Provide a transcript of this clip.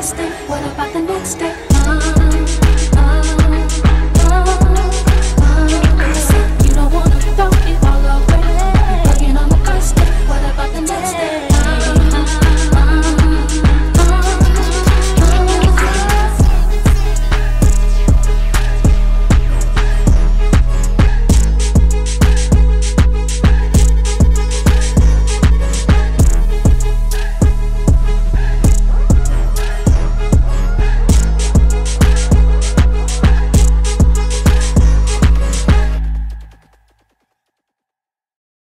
first day? What about the next day?